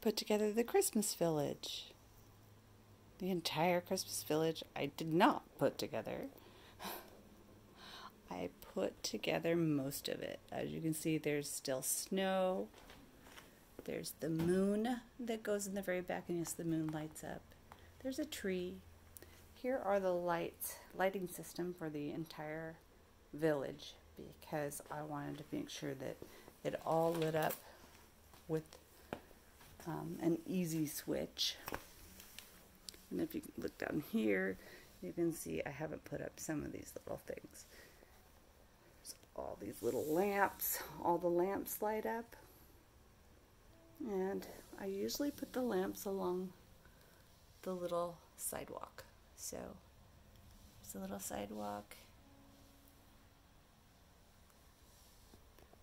put together the Christmas village. The entire Christmas village I did not put together. I put together most of it. As you can see, there's still snow. There's the moon that goes in the very back, and yes, the moon lights up. There's a tree. Here are the lights, lighting system for the entire village because I wanted to make sure that it all lit up with um, an easy switch. And if you look down here, you can see I haven't put up some of these little things. There's all these little lamps. All the lamps light up. And I usually put the lamps along the little sidewalk. So, it's a little sidewalk.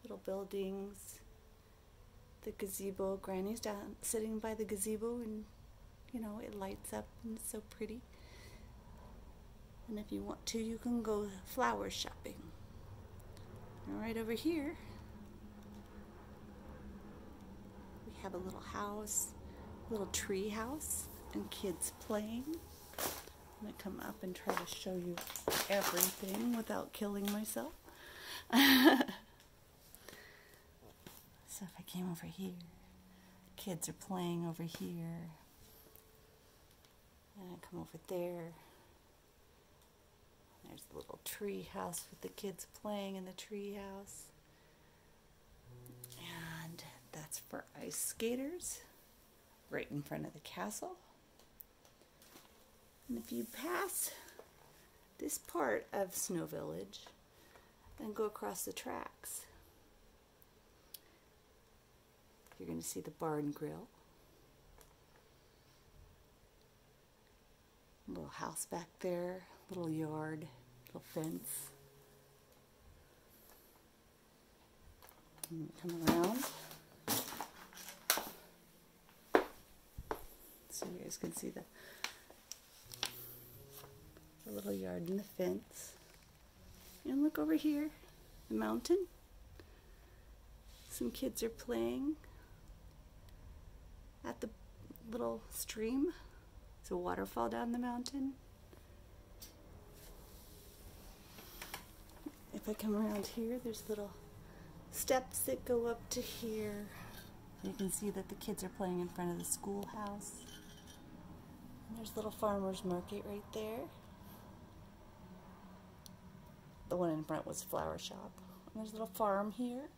Little buildings the gazebo. Granny's down sitting by the gazebo, and you know it lights up and it's so pretty. And if you want to, you can go flower shopping. And right over here, we have a little house, a little tree house, and kids playing. I'm gonna come up and try to show you everything without killing myself. Came over here, kids are playing over here. And I come over there. There's the little tree house with the kids playing in the tree house. And that's for ice skaters, right in front of the castle. And if you pass this part of Snow Village and go across the tracks, You're going to see the barn grill. Little house back there, little yard, little fence. come around. So you guys can see the, the little yard and the fence. And look over here, the mountain. Some kids are playing little stream. It's a waterfall down the mountain. If I come around here, there's little steps that go up to here. You can see that the kids are playing in front of the schoolhouse. And there's little farmer's market right there. The one in front was flower shop. And there's a little farm here.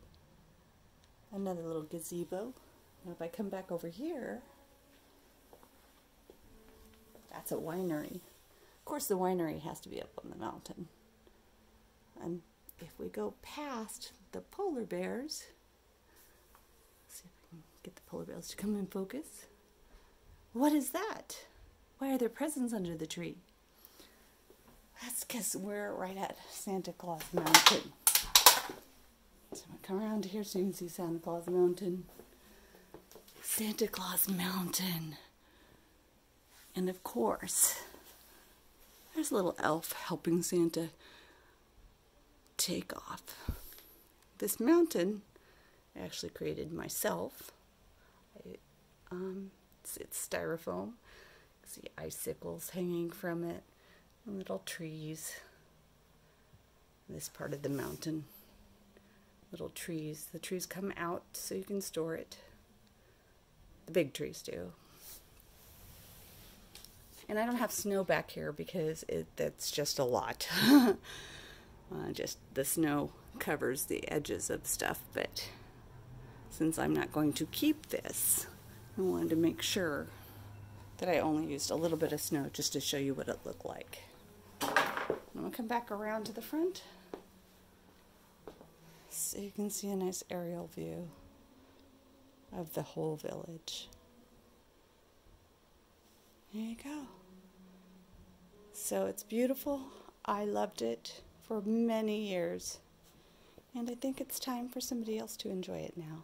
Another little gazebo. Now if I come back over here, that's a winery. Of course the winery has to be up on the mountain. And if we go past the polar bears, see if I can get the polar bears to come in focus. What is that? Why are there presents under the tree? That's because we're right at Santa Claus Mountain. So I'm going to come around here so you can see Santa Claus Mountain. Santa Claus Mountain. And of course, there's a little elf helping Santa take off. This mountain I actually created myself. I, um, it's, it's styrofoam. See icicles hanging from it, little trees. This part of the mountain, little trees. The trees come out so you can store it. The big trees do. And I don't have snow back here because it that's just a lot. uh, just the snow covers the edges of stuff, but since I'm not going to keep this, I wanted to make sure that I only used a little bit of snow just to show you what it looked like. I'm going to come back around to the front so you can see a nice aerial view of the whole village. There you go. So it's beautiful. I loved it for many years. And I think it's time for somebody else to enjoy it now.